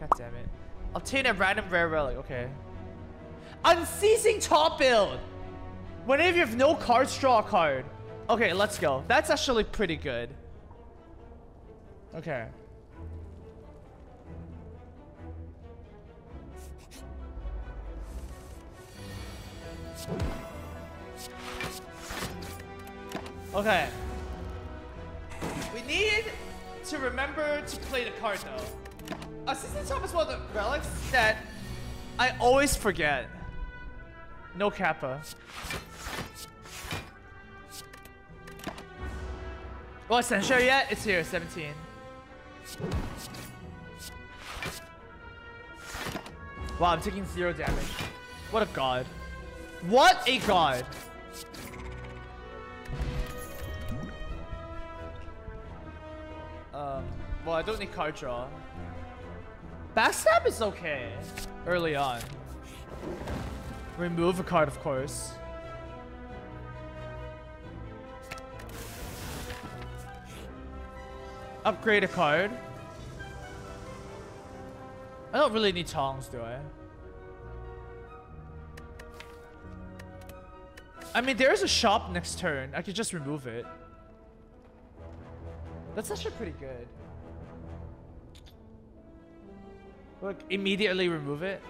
God damn it. Obtain a random rare relic. Okay. Unceasing top build. Whenever you have no cards, draw a card. Okay, let's go. That's actually pretty good. Okay. Okay. We need to remember to play the card though. Assistant Top is one of the relics that I always forget. No Kappa. Oh, sure yet? It's here, 17. Wow, I'm taking zero damage. What a god. What a god. Um, well, I don't need card draw. Backstab is okay. Early on. Remove a card, of course. Upgrade a card. I don't really need tongs, do I? I mean, there's a shop next turn. I could just remove it. That's actually pretty good. Look, immediately remove it.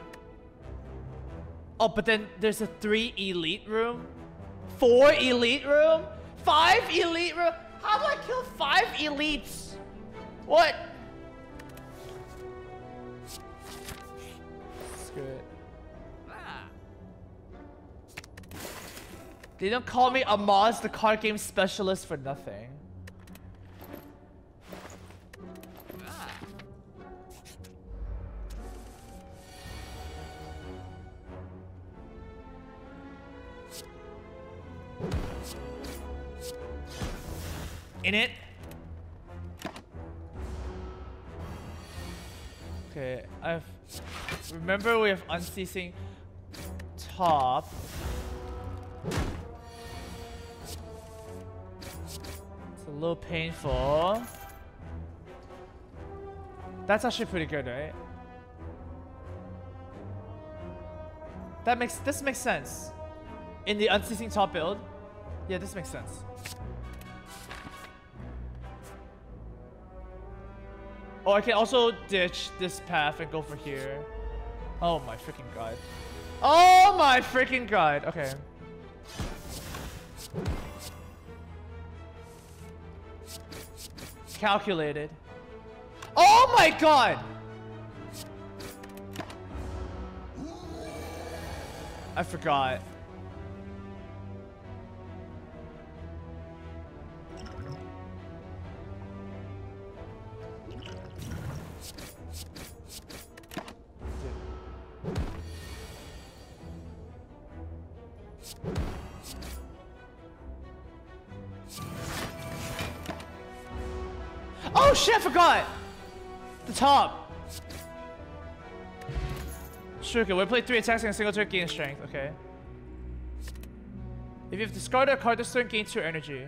Oh, but then there's a three elite room, four elite room, five elite room. How do I kill five elites? What? Screw it. Ah. They don't call me Amaz, the card game specialist, for nothing. In it. Okay, I've remember we have unceasing top. It's a little painful. That's actually pretty good, right? That makes this makes sense. In the unceasing top build. Yeah, this makes sense. Oh, I can also ditch this path and go for here. Oh my freaking god. Oh my freaking god. Okay. Calculated. Oh my god! I forgot. Okay, we play three attacks in a single turn, gain strength, okay. If you have discarded a card this turn, gain two energy.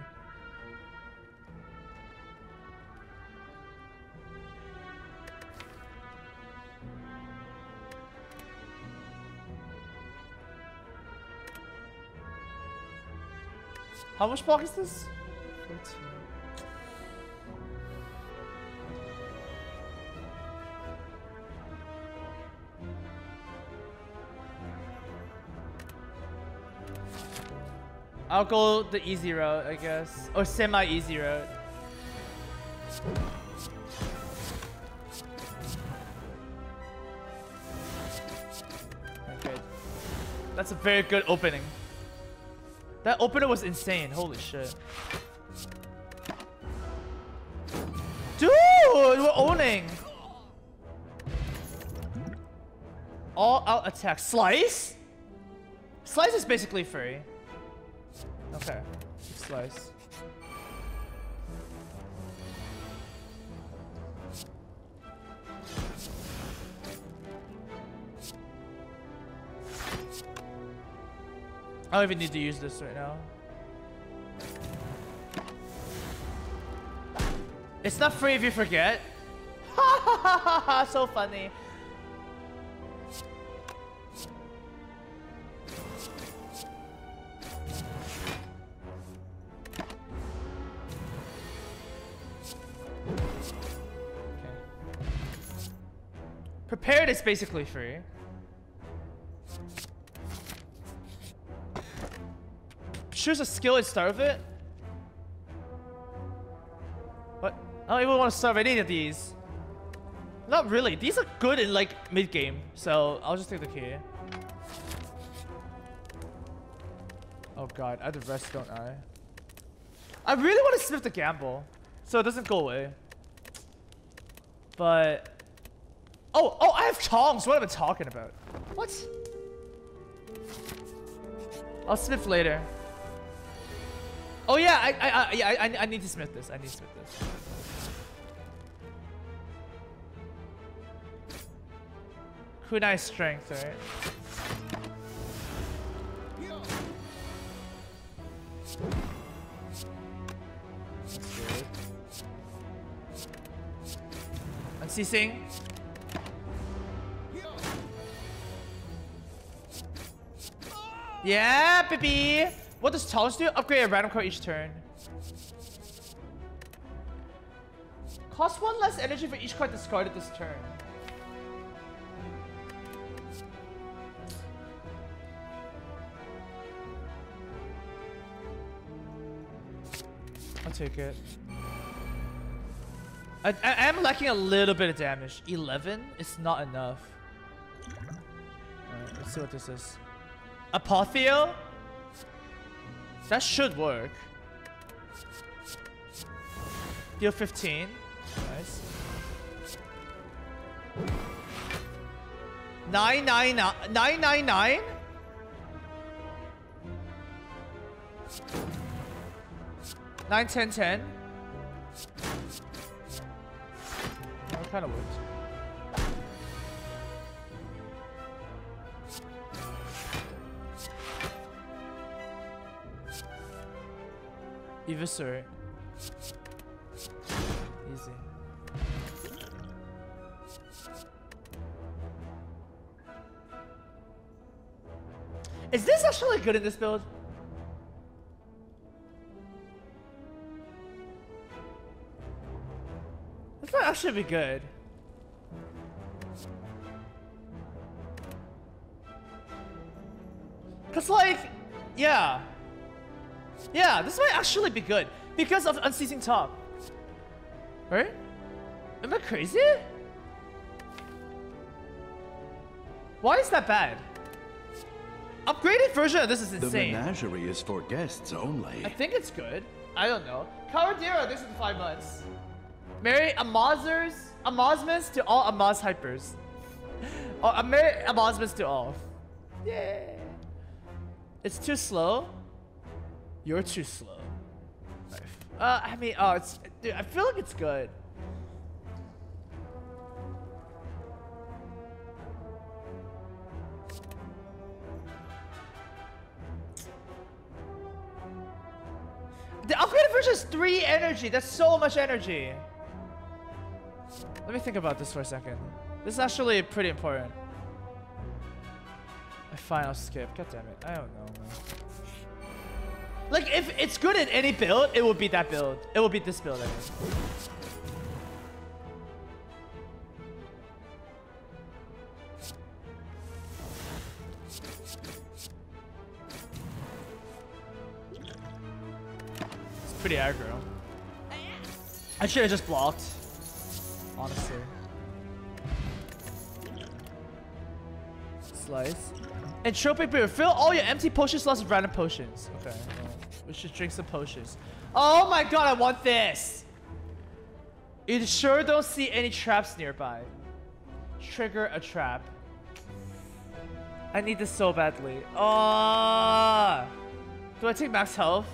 How much block is this? 14. I'll go the easy route, I guess. Or semi-easy route. Okay. That's a very good opening. That opener was insane. Holy shit. Dude, we're owning. All out attack. Slice? Slice is basically free. Okay. Slice. I don't even need to use this right now. It's not free if you forget. So funny. Is basically free. Choose a skill and start with it. What? I don't even want to start any of these. Not really. These are good in like mid game, so I'll just take the key. Oh god, I have the rest, don't I? I really want to sniff the gamble, so it doesn't go away. But oh, oh, I have tongs. What am I talking about? What? I'll sniff later. Oh yeah, I, I, I, yeah, I, I need to smith this. I need to smith this. Kunai strength, right? Unceasing. Yeah, baby! What does Talos do? Upgrade a random card each turn. Cost one less energy for each card discarded this turn. I'll take it. I, I am lacking a little bit of damage. 11 is not enough. Alright, let's see what this is. Apotheo? That should work. Deal 15. Nice. 999? 999? Nine, ten, ten. That kind of works. Eviscerate. Easy. Is this actually good in this build? This might actually be good. Cause like, yeah. Yeah, this might actually be good because of unceasing top. Right? Am I crazy? Why is that bad? Upgraded version of this is insane. The menagerie is for guests only. I think it's good. I don't know. Caradero, this is five months. Marry Amazers, Amazmans to all Amaz hypers. oh, marry Amazmans to all. Yeah. It's too slow. You're too slow. Uh, I mean, oh, it's, dude, I feel like it's good. The upgraded version is three energy. That's so much energy. Let me think about this for a second. This is actually pretty important. A final skip. God damn it. I don't know, man. Like, if it's good in any build, it will beat that build. It will beat this build, I. It's pretty aggro. I should have just blocked. Honestly. Slice. And Entropic Brew. Fill all your empty potion slots with random potions. Okay. We should drink some potions. Oh my god, I want this! You sure don't see any traps nearby. Trigger a trap. I need this so badly. Oh! Do I take max health?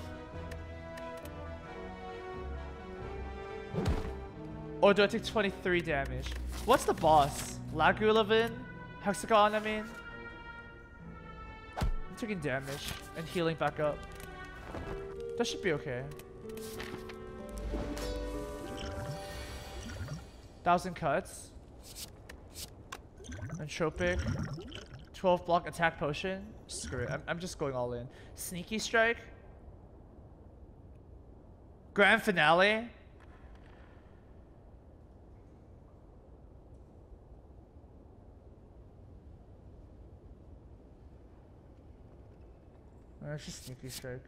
Or do I take 23 damage? What's the boss? Lagavulin? Hexaghost, I mean? I'm taking damage and healing back up. That should be okay. Thousand cuts. Entropic. 12 block attack potion. Screw it. I'm, I'm just going all in. Sneaky strike. Grand finale. Let's just sneaky strike.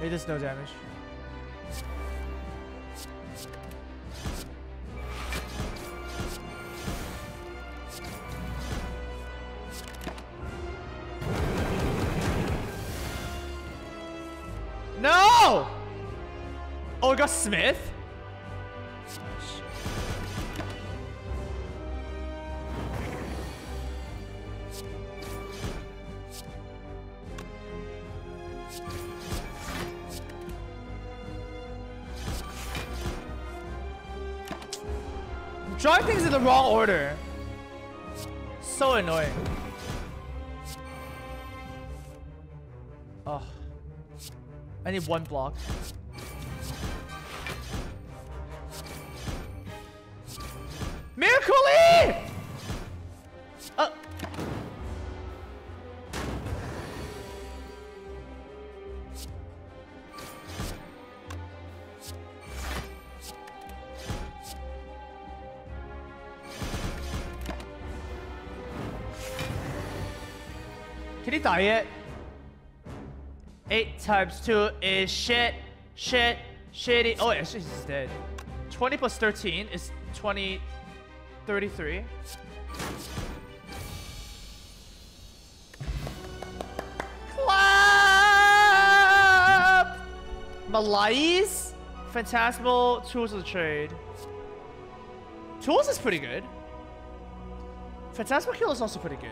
It does no damage. Smith? Drawing things in the wrong order. So annoying. Oh. I need one block. Miracle Uh. Can he die yet? 8 times 2 is shit, shit, shitty. Oh, actually, he's dead. 20 plus 13 is 20, 33. Clap! Malaise? Phantasmal Tools of the Trade. Tools is pretty good. Phantasmal Kill is also pretty good.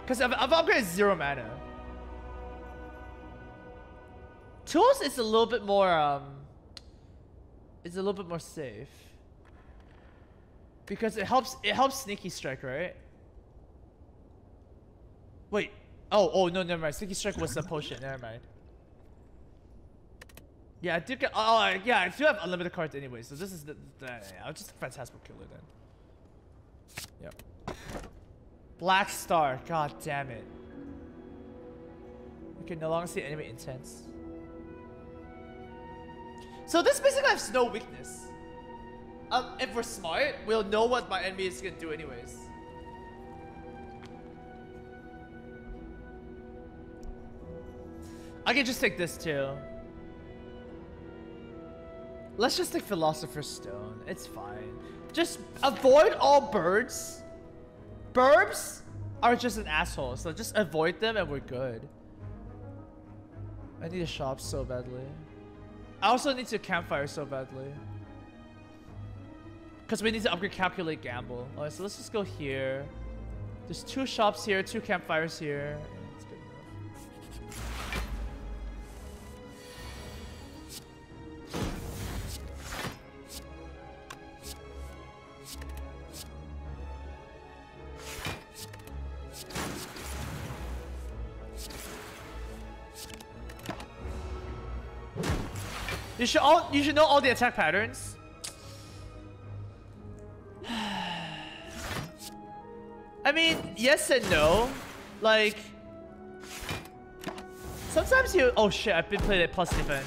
Because I've, I've upgraded zero mana. Tools is a little bit more, um... It's a little bit more safe. Because it helps, it helps Sneaky Strike, right? Wait. Oh, oh, no, never mind. Sneaky Strike was a potion. Never mind. Yeah, I do get, oh, uh, yeah, I do have unlimited cards anyway, so this is the, the I'll just a Phantasmal Killer then. Yep. Black Star, god damn it. You can no longer see enemy intents. So this basically has no weakness. Um, if we're smart, we'll know what my enemy is gonna do anyways. I can just take this too. Let's just take Philosopher's Stone. It's fine. Just avoid all birds. Burbs are just an asshole, so just avoid them and we're good. I need a shop so badly. I also need to campfire so badly. Because we need to upgrade calculate gamble. Alright, so let's just go here. There's two shops here, two campfires here. You should all you should know all the attack patterns. Mean, yes and no. Like sometimes you oh shit, I've been playing it plus defense.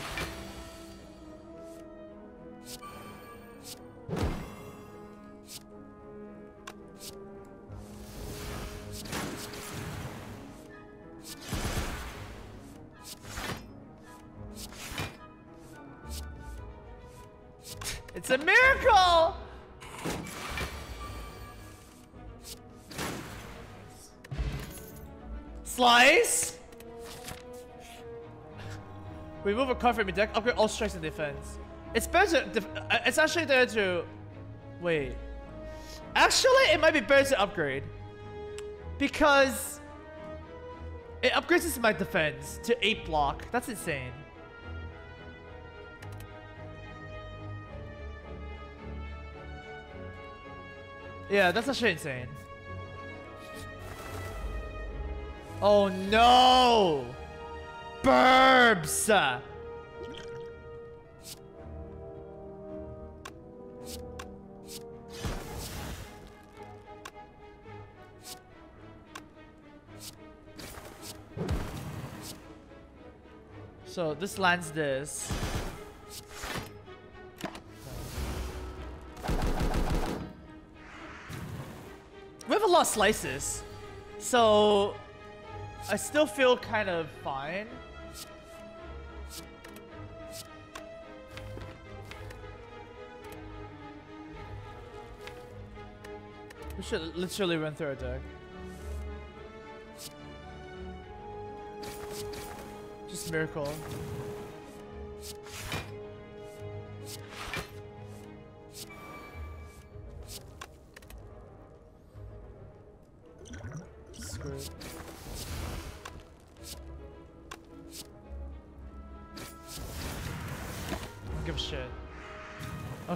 It's a miracle! Slice! Remove a card from your deck, upgrade all strikes and defense. It's better to, uh, it's actually there to, wait. Actually, it might be better to upgrade. Because it upgrades my defense to 8 block. That's insane. Yeah, that's actually insane. Oh no! Burbs! So this lands this. We have a lot of slices. So I still feel kind of fine. We should literally run through a deck. Just miracle.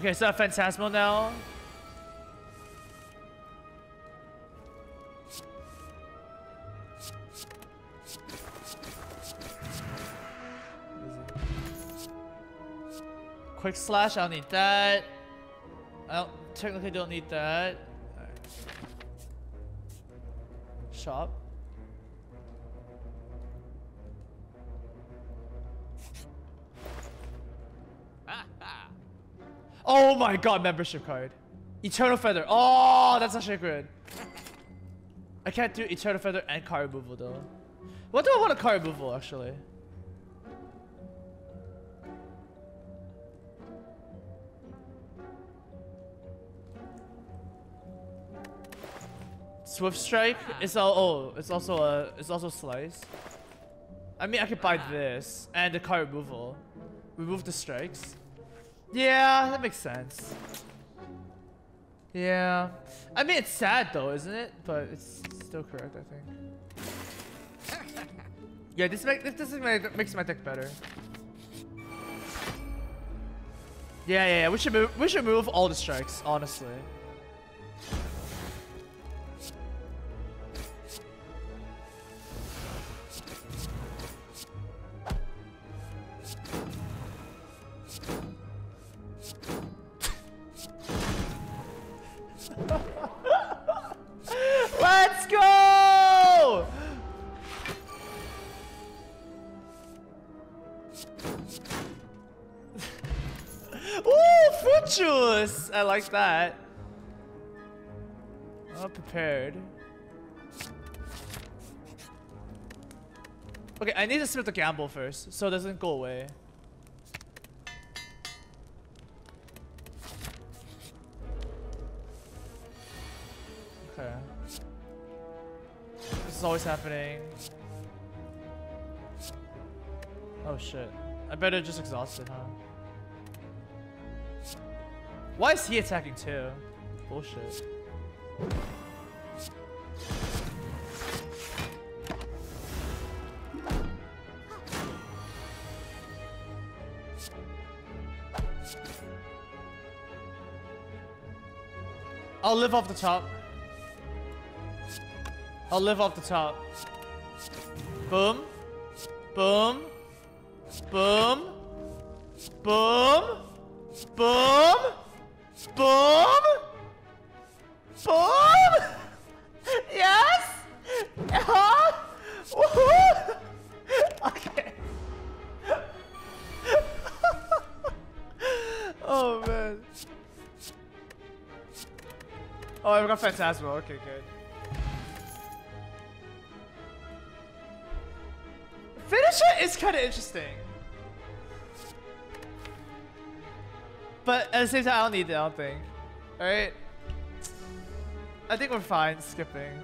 Okay, so Phantasmal now. Quick slash, I don't need that. I don't, technically don't need that. Alright. Shop. Oh my god, membership card. Eternal Feather. Oh, that's actually good. I can't do Eternal Feather and card removal though. What do I want a card removal actually? Swift Strike. Ah. It's all. Oh, it's also a. It's also slice. I mean, I could buy this and the card removal. Remove the strikes. Yeah, that makes sense. Yeah. I mean, it's sad though, isn't it? But it's still correct, I think. Yeah, this make this, this make, makes my deck better. Yeah, yeah, yeah. We should move. We should move all the strikes, honestly. Need to split the gamble first, so it doesn't go away. Okay. This is always happening. Oh shit. I better just exhaust it, huh? Why is he attacking too? Bullshit. I'll live off the top. I'll live off the top. Boom. Boom. Boom. Boom. Boom. Boom. Boom. Yes. Oh. Oh, I've got Phantasmal. Okay, good. Finisher is kind of interesting. But at the same time, I don't need it, I don't think. Alright? I think we're fine skipping.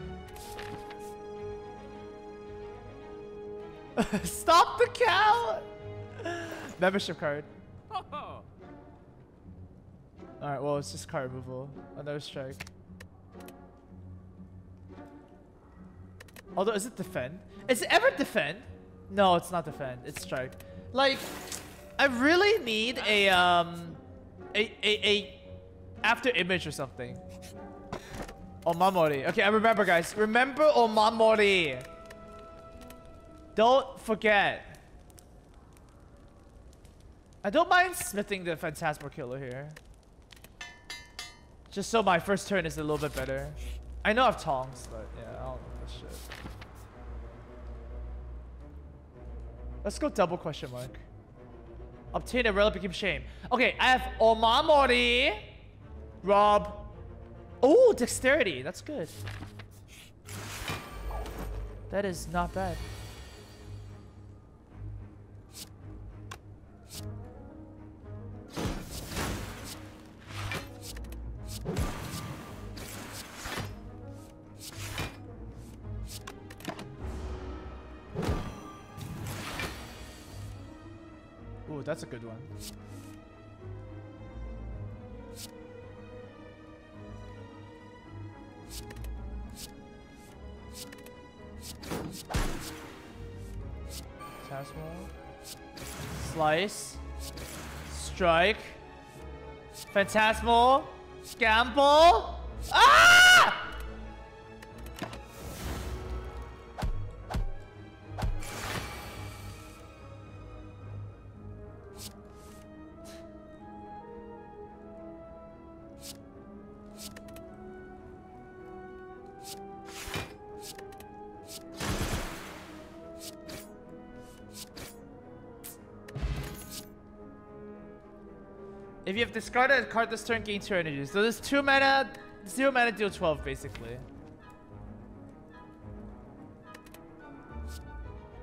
Stop the count! Membership card. Alright, well, it's just card removal. Another strike. Although, is it defend? Is it ever defend? No, it's not defend. It's strike. Like, I really need a um, a a, a after image or something. Omamori. Okay, I remember, guys. Remember Omamori. Don't forget. I don't mind smithing the Phantasmal Killer here. Just so my first turn is a little bit better. I know I have tongs, but yeah, I don't know this shit. Let's go double question mark. Obtain a relic became shame. Okay, I have Omamori. Rob. Oh, dexterity. That's good. That is not bad. That's a good one. Slice. Strike. Phantasmal. Scamble. Ah! If you have discarded a card this turn, gain two energy. So there's two mana, zero mana, deal 12 basically.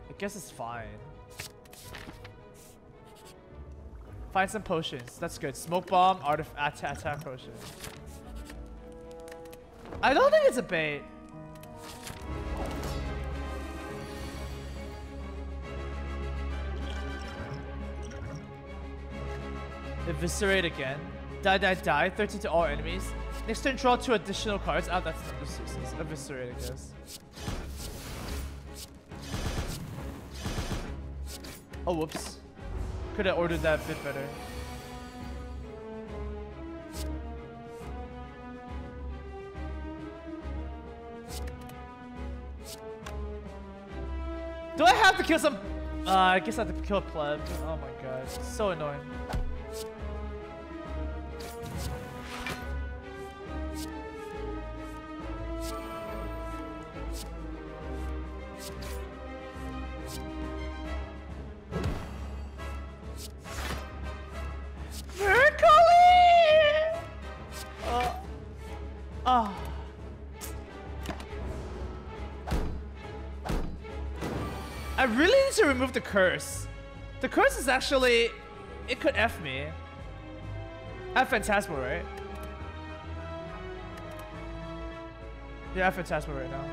I guess it's fine. Find some potions. That's good. Smoke bomb, artifact, attack, potion. I don't think it's a bait. Eviscerate again. Die, die, die. 13 to all enemies. Next turn, draw two additional cards. Ah, that's not this useless. Eviscerate, I guess. Oh, whoops. Could have ordered that a bit better. Do I have to kill some? Uh, I guess I have to kill a pleb. Oh my god, so annoying. Remove the curse. The curse is actually, it could F me. I have Phantasmal, right? Yeah, I have Phantasmal right now.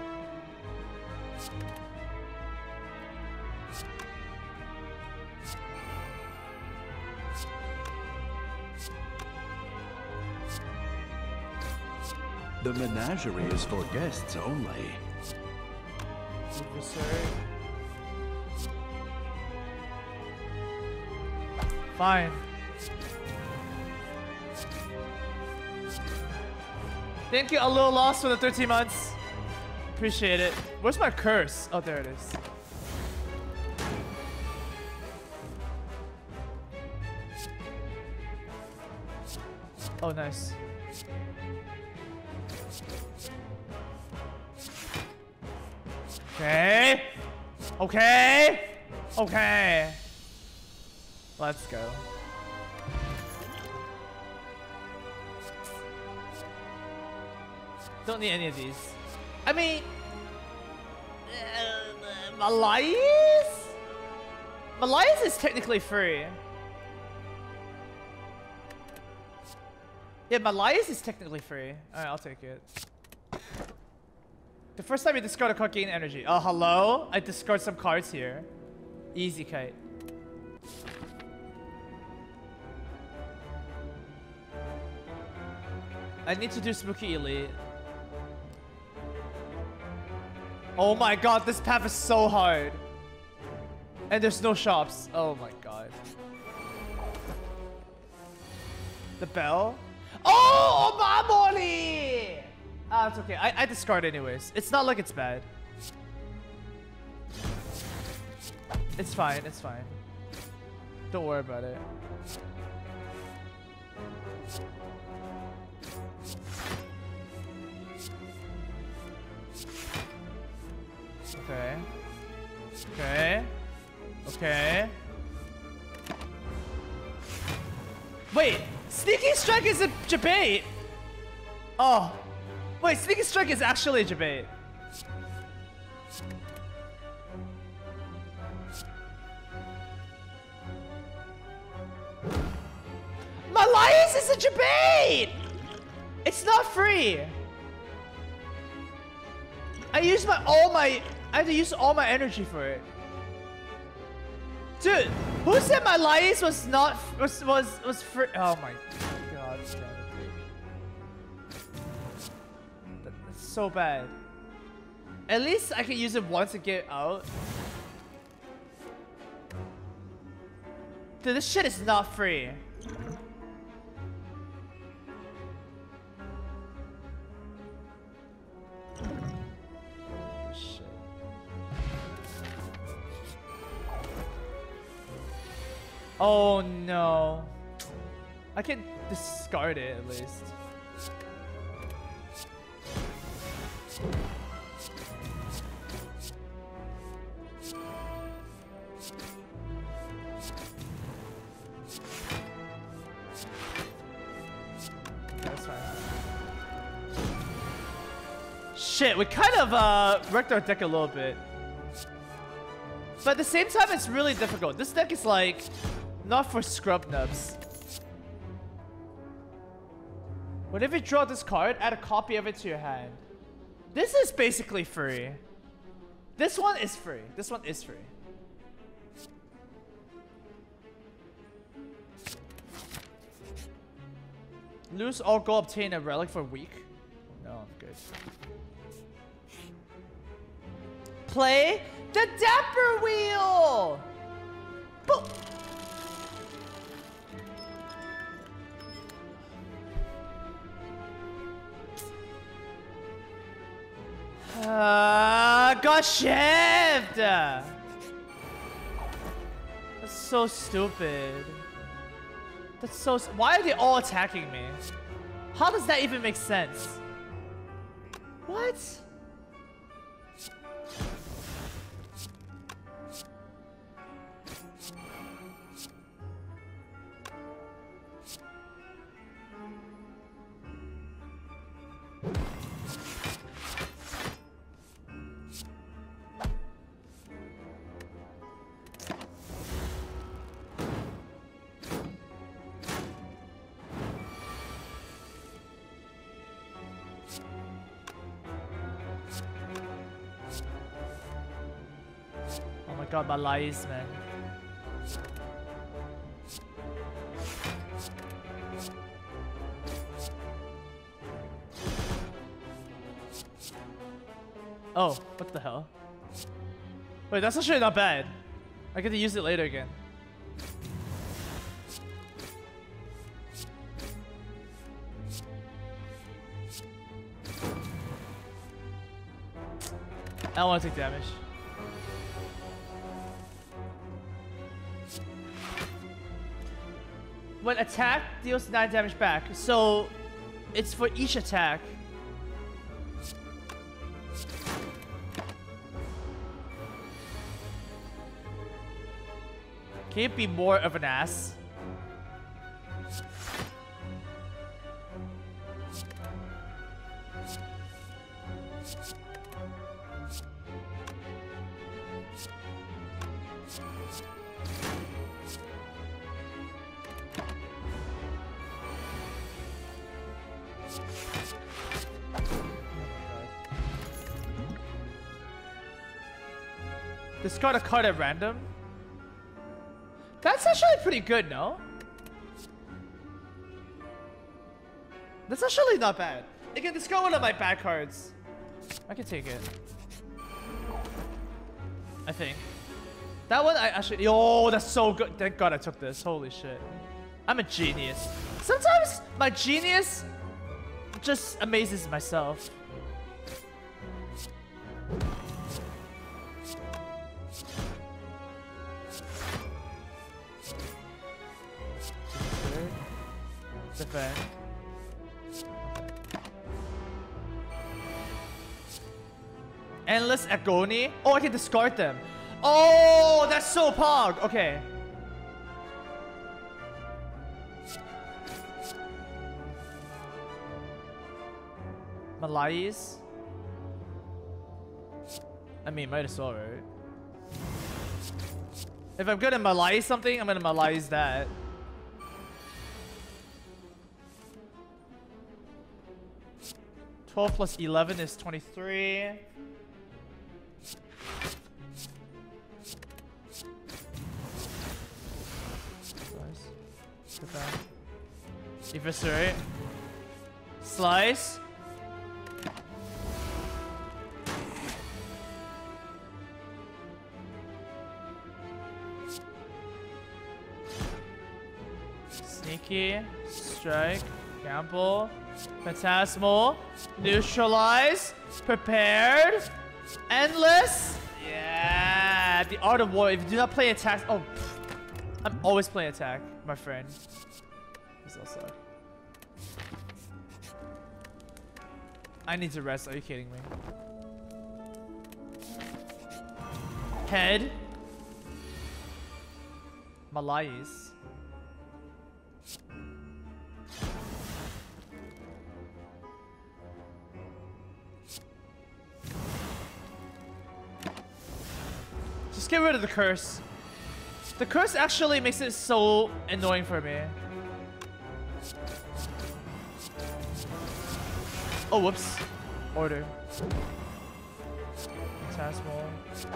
The menagerie is for guests only. Adversary. Fine. Thank you, a little lost for the 13 months. Appreciate it. Where's my curse? Oh, there it is. Oh, nice. Okay. Okay. Okay. Let's go. Don't need any of these. I mean, uh, Malaise? Malaise is technically free. Yeah, Malaise is technically free. Alright, I'll take it. The first time you discard a card, gain energy. Oh, hello? I discard some cards here. Easy kite. I need to do Spooky Elite. Oh my god, this path is so hard. And there's no shops. Oh my god. The bell? Oh, Omamori! Ah, it's okay. I, I discard anyways. It's not like it's bad. It's fine, it's fine. Don't worry about it. Okay. Okay. Okay. Wait, Sneaky Strike is a debate. Oh. Wait, Sneaky Strike is actually a debate. Malaise is a debate! It's not free. I use my all my I had to use all my energy for it. Dude, who said my Malaise was not was was was free? Oh my god, that, that's so bad. At least I can use it once to get out. Dude, this shit is not free. Oh no. I can discard it at least. Shit, we kind of uh, wrecked our deck a little bit. But at the same time, it's really difficult. This deck is like not for scrub nubs. Whenever you draw this card, add a copy of it to your hand. This is basically free. This one is free. This one is free. Lose or go obtain a relic for a week. No, I'm good. Play the Dapper Wheel! Boop. Got shaved! That's so stupid. That's so... Why are they all attacking me? How does that even make sense? What? Lies, man. Oh, what the hell? Wait, that's actually not bad. I get to use it later again. I don't want to take damage. When attack deals 9 damage back. So it's for each attack. Can it be more of an ass? Card at random. That's actually pretty good, no? That's actually not bad. Again, discard one of my bad cards. I can take it. I think. That one I actually... Yo, that's so good. Thank God I took this. Holy shit. I'm a genius. Sometimes my genius just amazes myself. Defend. Endless Agony? Oh, I can discard them. Oh, that's so pog. Okay. Malaise. I mean, might as well, right? If I'm gonna Malay something, I'm gonna Malaise that. Twelve plus eleven is twenty-three. Nice. Good back. Eviscerate. Slice. Sneaky. Strike. Gamble. Phantasmal. Neutralize. Prepared. Endless. Yeah. The Art of War. If you do not play attack. Oh. I'm always playing attack, my friend. This also. I need to rest. Are you kidding me? Head. Malaise. Get rid of the curse. The curse actually makes it so annoying for me. Oh, whoops. Order. Phantasmal.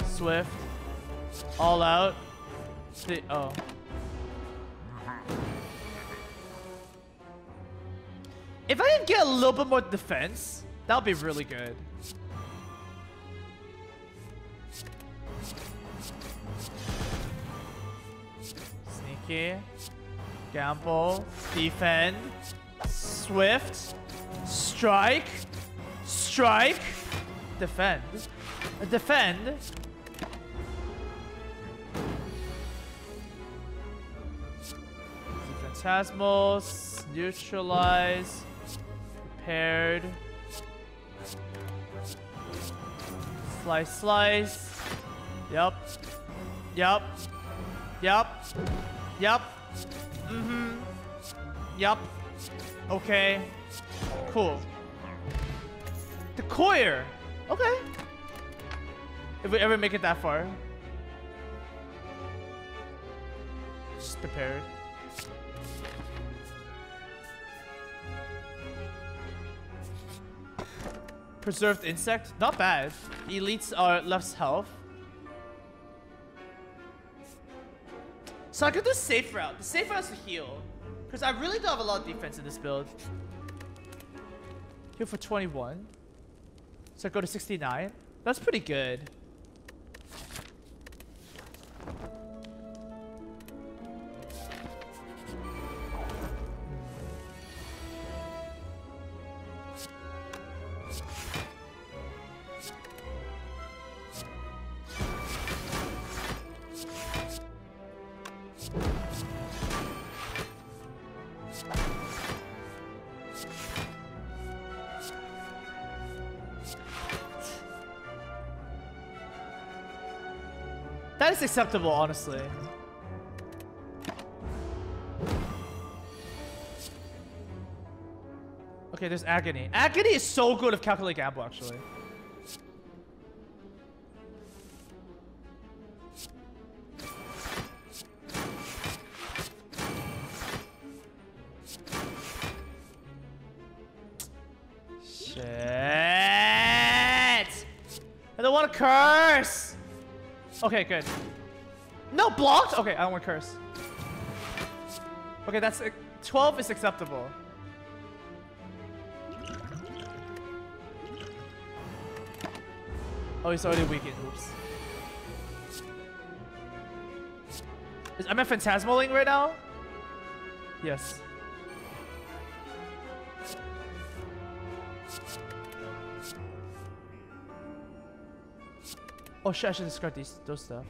Swift. All out. The oh. If I could get a little bit more defense, that would be really good. Gamble. Defend. Swift. Strike. Strike. Defend. Defend. Phantasmals. Neutralize. Prepared. Slice, slice. Yup. Yup. Yup. Yup. Mm-hmm. Yup. Okay. Cool. The Coir. Okay. If we ever make it that far. Just prepared. Preserved insect, not bad. Elites are less health. So I could do safe route. The safe route is to heal. Because I really don't have a lot of defense in this build. Heal for 21. So I go to 69. That's pretty good. Acceptable, honestly. Okay, there's Agony. Agony is so good of Calculate Gamble, actually. Shit! I don't want to curse! Okay, good. No, blocked? Okay, I don't want curse. Okay, that's... uh, 12 is acceptable. Oh, he's already weakened. Oops. Is, am I phantasmaling right now? Yes. Oh shit, I should discard these those stuff.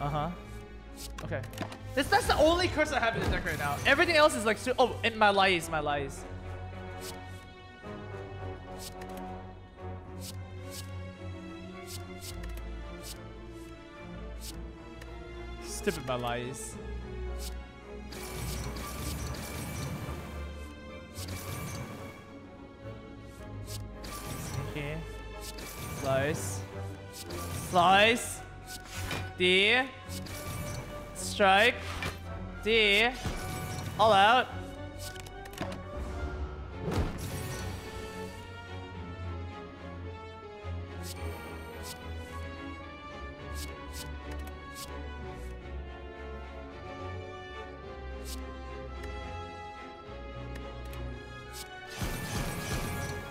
Uh-huh. Okay. This that's the only curse I have in the deck right now. Everything else is like oh, and Malaise, my lies. Stupid Malaise. D. Strike. D. All out.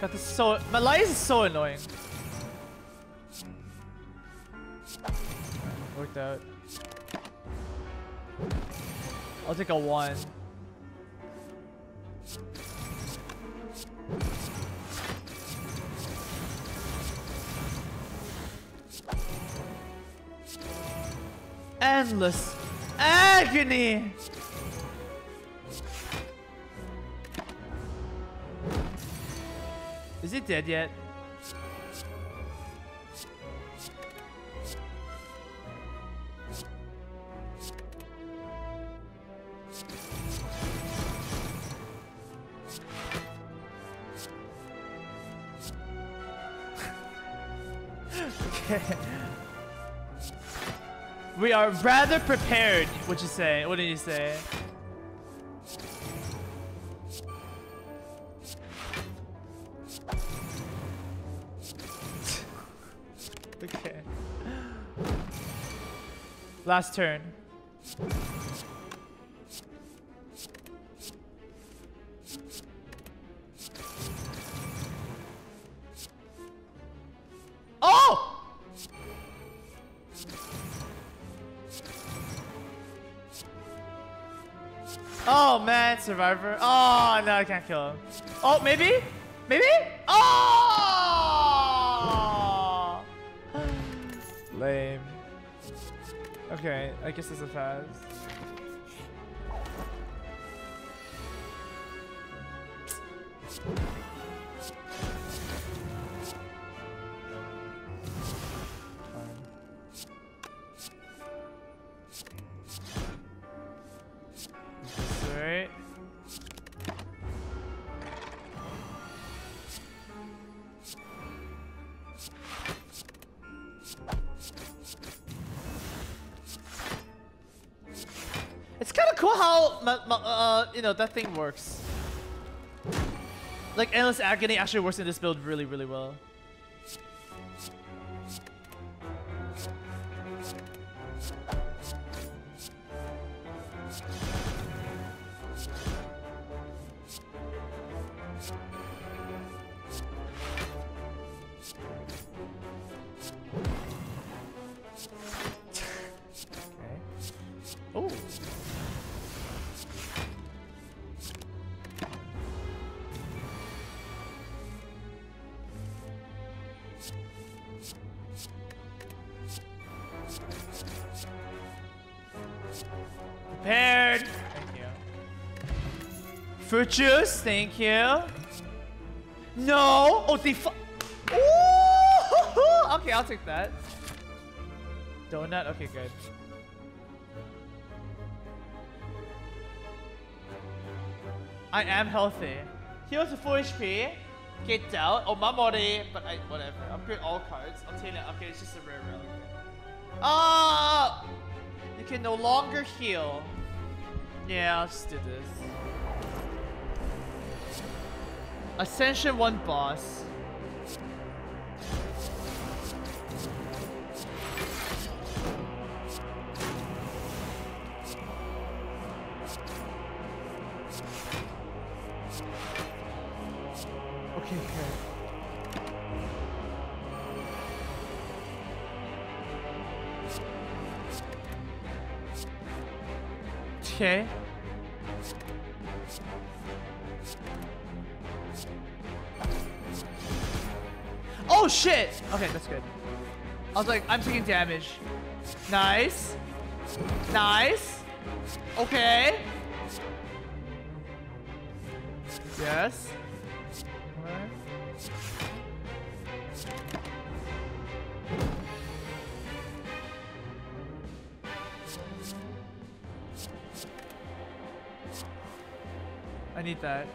God, this is so. Malaise is so annoying. Worked out. I'll take a one. Endless agony. Is he dead yet? Are rather prepared, what you say? What did you say? okay. Last turn. Survivor. Oh no, I can't kill him. Oh, maybe? Maybe? Oh! Lame. Okay, I guess it's a fast. How uh, you know that thing works. Like endless agony actually works in this build really, really well. Thank you. No. Oh, they. fu- Ooh! Okay, I'll take that. Donut. Okay, good. I am healthy. Heal to 4 HP. Get out. Oh, my body. But I, whatever. Upgrade all cards. I'll tell you. Okay, it's just a rare relic. Ah! You can no longer heal. Yeah, I'll just do this. Ascension 1 boss. Okay, okay. Okay. Shit! Okay, that's good. I was like, I'm taking damage. Nice. Nice. Okay. Yes. I need that.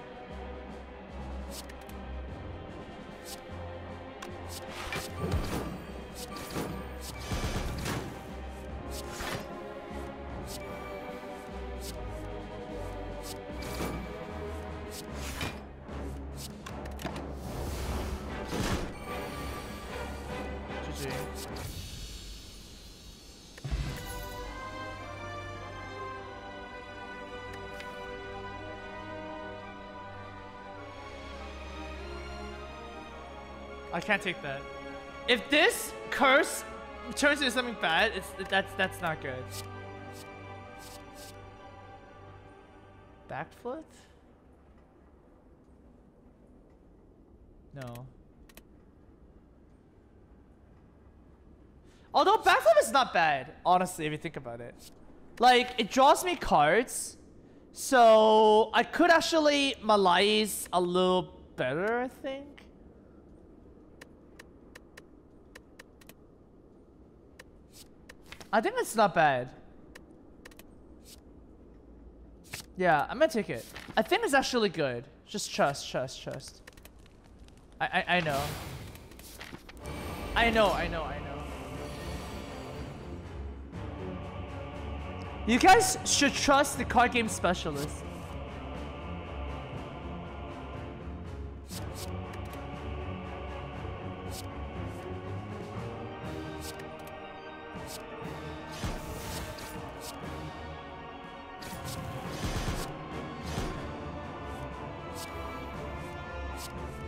I can't take that. If this curse turns into something bad, it's that's that's not good. Backfoot? No. Although is not bad, honestly, if you think about it. Like, it draws me cards, so I could actually Malaise a little better, I think. I think it's not bad. Yeah, I'm gonna take it. I think it's actually good. Just trust, trust, trust. I, I, I know. I know, I know, I know. You guys should trust the card game specialist.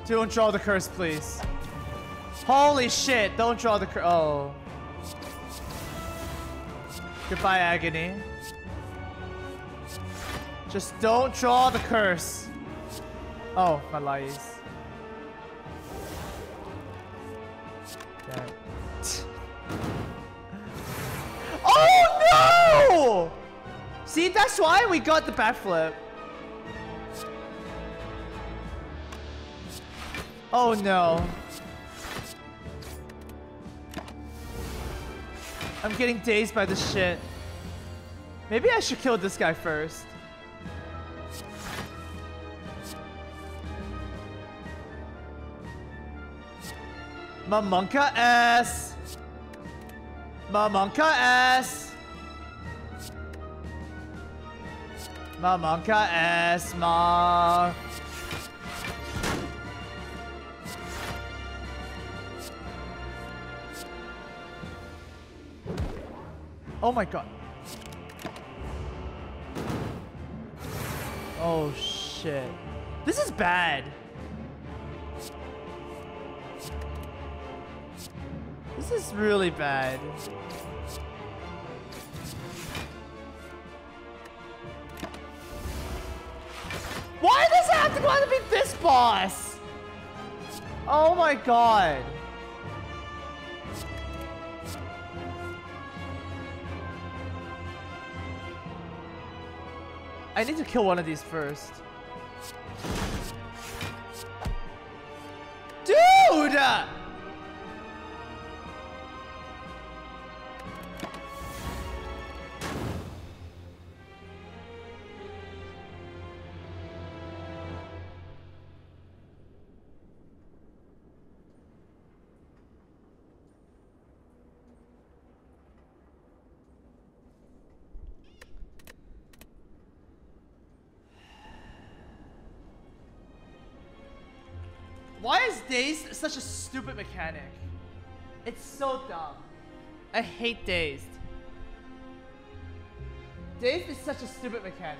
Don't draw the curse, please. Holy shit, don't draw the curse. Oh. Goodbye, agony. Just don't draw the curse. Oh, Malaise. Oh no! See, that's why we got the backflip. Oh no. I'm getting dazed by this shit. Maybe I should kill this guy first. Mamunka S. Mamunka S. Mamunka S. Ma. Oh my god. Oh shit. This is bad. This is really bad. Why does it have to go to be this boss? Oh my god. I need to kill one of these first. Dude! mechanic. It's so dumb. I hate Dazed. Dazed is such a stupid mechanic.